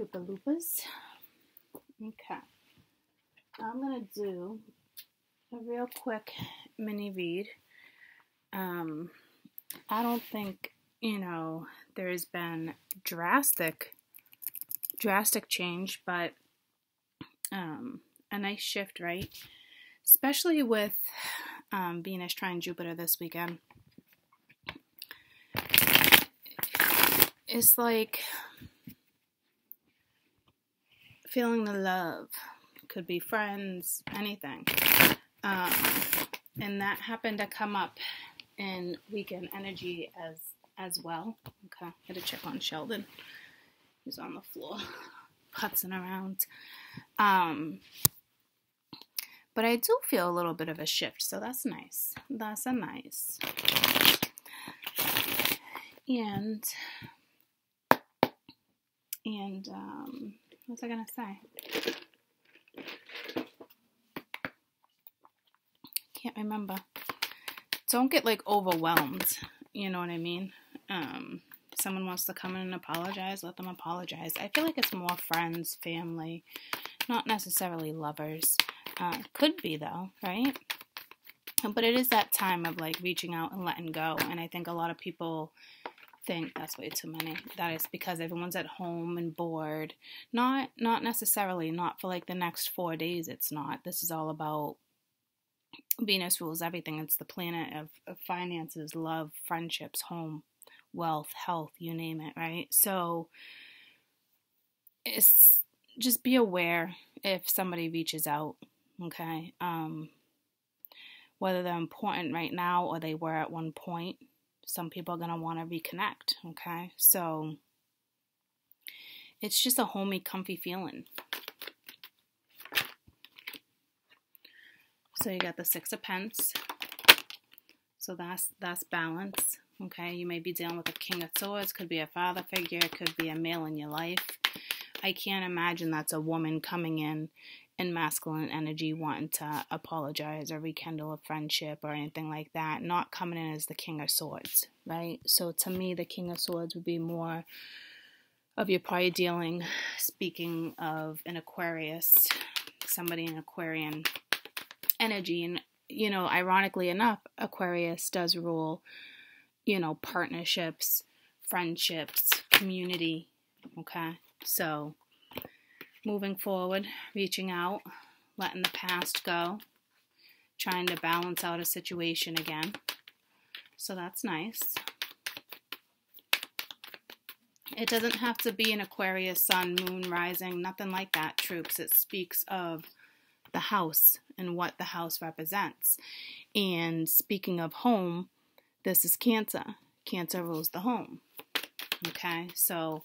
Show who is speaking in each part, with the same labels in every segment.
Speaker 1: Chupa Lupas. Okay. I'm going to do a real quick mini read. Um, I don't think, you know, there's been drastic, drastic change, but um, a nice shift, right? Especially with um, Venus trine Jupiter this weekend. It's like feeling the love. Could be friends, anything. Um, and that happened to come up in weekend energy as as well. Okay, I had to check on Sheldon. He's on the floor, putzing around. Um, but I do feel a little bit of a shift, so that's nice. That's a nice. And and um, was I gonna say? Can't remember. Don't get like overwhelmed. You know what I mean? Um, someone wants to come in and apologize, let them apologize. I feel like it's more friends, family, not necessarily lovers. Uh, could be though, right? But it is that time of like reaching out and letting go. And I think a lot of people think that's way too many. That is because everyone's at home and bored. Not not necessarily, not for like the next four days. It's not. This is all about Venus rules everything. It's the planet of, of finances, love, friendships, home, wealth, health, you name it, right? So it's just be aware if somebody reaches out, okay? Um, whether they're important right now or they were at one point. Some people are going to want to reconnect, okay? So it's just a homey, comfy feeling. So you got the six of Pents. So that's that's balance. Okay, you may be dealing with a king of swords, could be a father figure, could be a male in your life. I can't imagine that's a woman coming in in masculine energy wanting to apologize or rekindle a friendship or anything like that. Not coming in as the king of swords, right? So to me, the king of swords would be more of your prior dealing. Speaking of an Aquarius, somebody in Aquarian energy. And, you know, ironically enough, Aquarius does rule, you know, partnerships, friendships, community. Okay. So, moving forward, reaching out, letting the past go, trying to balance out a situation again. So, that's nice. It doesn't have to be an Aquarius sun, moon, rising, nothing like that, troops. It speaks of the house and what the house represents. And speaking of home, this is Cancer. Cancer rules the home. Okay, so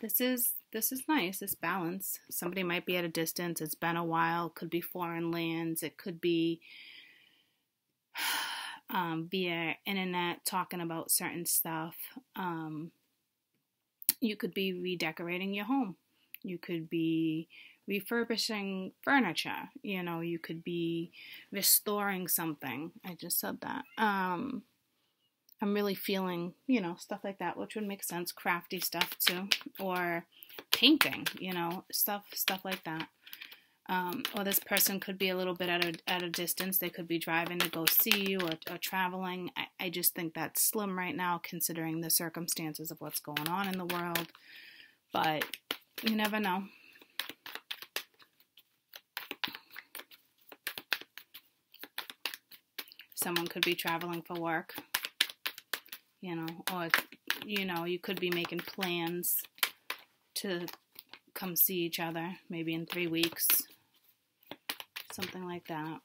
Speaker 1: this is this is nice. This balance. Somebody might be at a distance. It's been a while. Could be foreign lands. It could be um, via internet talking about certain stuff. Um, you could be redecorating your home. You could be refurbishing furniture. You know, you could be restoring something. I just said that. Um, I'm really feeling, you know, stuff like that, which would make sense. Crafty stuff too, or painting. You know, stuff stuff like that. Um, or this person could be a little bit at a at a distance. They could be driving to go see you or, or traveling. I, I just think that's slim right now, considering the circumstances of what's going on in the world. But you never know. someone could be traveling for work, you know, or, you know, you could be making plans to come see each other maybe in three weeks, something like that.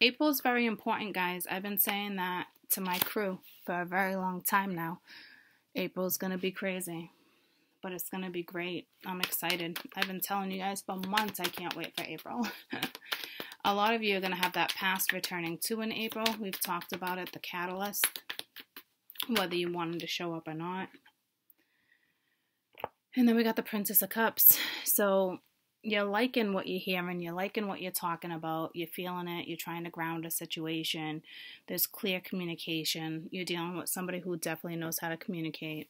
Speaker 1: April is very important, guys. I've been saying that to my crew for a very long time now. April's going to be crazy, but it's going to be great. I'm excited. I've been telling you guys for months I can't wait for April. A lot of you are going to have that past returning to in April. We've talked about it, the catalyst, whether you wanted to show up or not. And then we got the Princess of Cups. So you're liking what you're hearing, you're liking what you're talking about, you're feeling it, you're trying to ground a situation. There's clear communication. You're dealing with somebody who definitely knows how to communicate.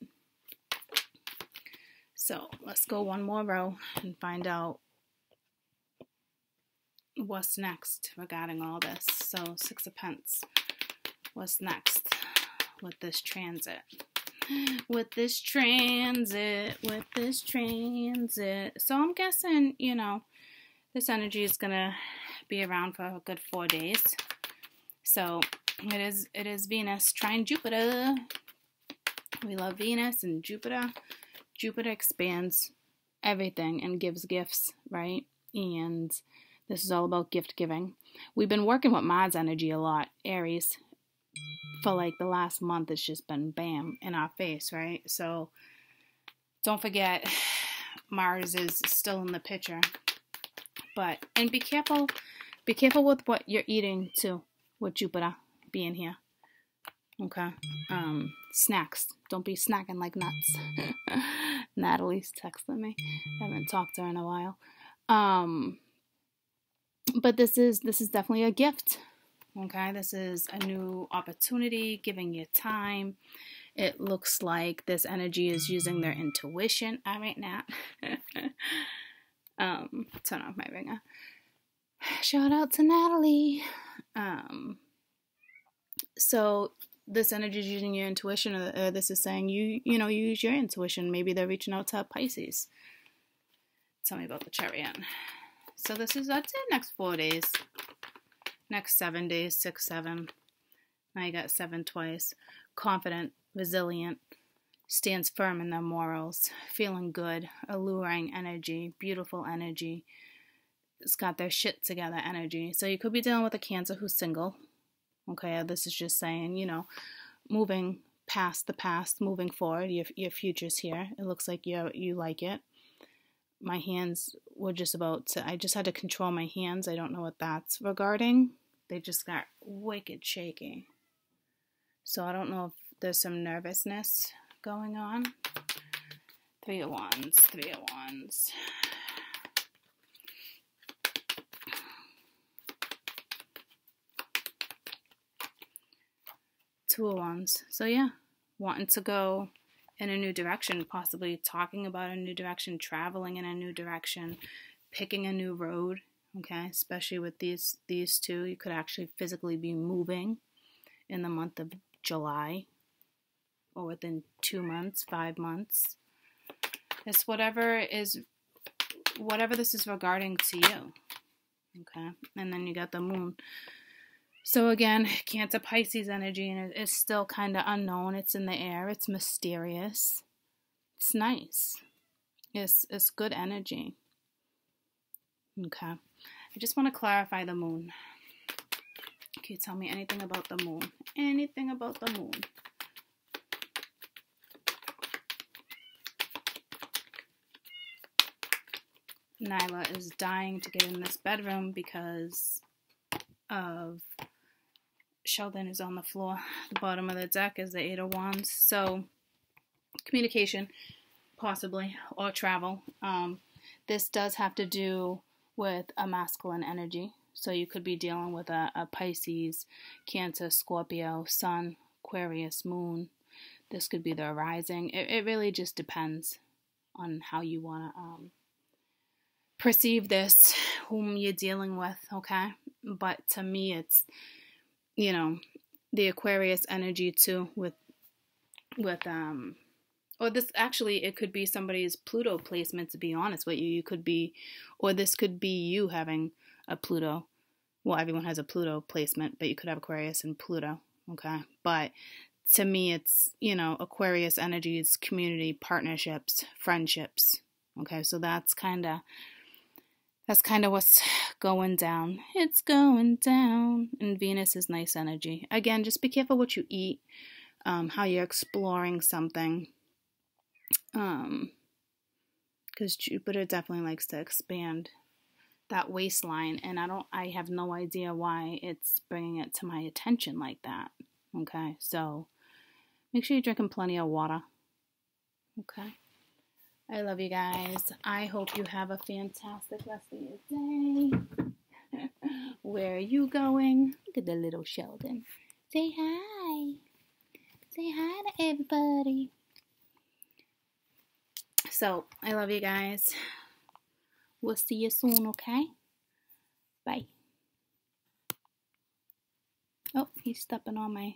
Speaker 1: So let's go one more row and find out what's next regarding all this. So Six of Pents, what's next with this transit? With this transit, with this transit. So I'm guessing, you know, this energy is gonna be around for a good four days. So it is it is Venus trine Jupiter. We love Venus and Jupiter. Jupiter expands everything and gives gifts, right? And this is all about gift giving. We've been working with Mars energy a lot, Aries, for like the last month. It's just been bam in our face, right? So don't forget, Mars is still in the picture. But, and be careful, be careful with what you're eating too, with Jupiter being here. Okay. Um, snacks. Don't be snacking like nuts. Natalie's texting me. I haven't talked to her in a while. Um, but this is this is definitely a gift. Okay, this is a new opportunity, giving you time. It looks like this energy is using their intuition. I might not. um, turn off my ringer. Shout out to Natalie. Um, so this energy is using your intuition, or, or, this is saying you, you know, you use your intuition. Maybe they're reaching out to Pisces. Tell me about the chariot. So this is that's it. Next four days, next seven days, six, seven. Now you got seven twice. Confident, resilient, stands firm in their morals, feeling good, alluring energy, beautiful energy. It's got their shit together energy. So you could be dealing with a Cancer who's single Okay, this is just saying, you know, moving past the past, moving forward. Your your future's here. It looks like you you like it. My hands were just about to. I just had to control my hands. I don't know what that's regarding. They just got wicked shaky. So I don't know if there's some nervousness going on. Three of Wands, Three of Wands. Two of Wands. So yeah, wanting to go in a new direction, possibly talking about a new direction, traveling in a new direction, picking a new road. Okay, especially with these these two, you could actually physically be moving in the month of July or within two months, five months. It's whatever is whatever this is regarding to you. Okay, and then you got the moon. So again, Cancer Pisces energy, and it's still kind of unknown. It's in the air. It's mysterious. It's nice. It's it's good energy. Okay. I just want to clarify the moon. Can you tell me anything about the moon? Anything about the moon? Nyla is dying to get in this bedroom because of Sheldon is on the floor. The bottom of the deck is the Eight of Wands. So, communication, possibly, or travel. Um, this does have to do with a masculine energy. So, you could be dealing with a, a Pisces, Cancer, Scorpio, Sun, Aquarius, Moon. This could be the rising. It, it really just depends on how you want to um, perceive this, whom you're dealing with, okay? But to me, it's you know, the Aquarius energy too with with um or this actually it could be somebody's Pluto placement to be honest with you. You could be or this could be you having a Pluto. Well, everyone has a Pluto placement, but you could have Aquarius and Pluto, okay? But to me it's, you know, Aquarius energies, community, partnerships, friendships. Okay? So that's kind of that's kind of what's going down. It's going down. And Venus is nice energy. Again, just be careful what you eat, um, how you're exploring something. Um, because Jupiter definitely likes to expand that waistline, and I don't, I have no idea why it's bringing it to my attention like that. Okay, so make sure you're drinking plenty of water. Okay. I love you guys. I hope you have a fantastic rest of your day. Where are you going? Look at the little Sheldon. Say hi. Say hi to everybody. So I love you guys. We'll see you soon, okay? Bye. Oh, he's stepping on my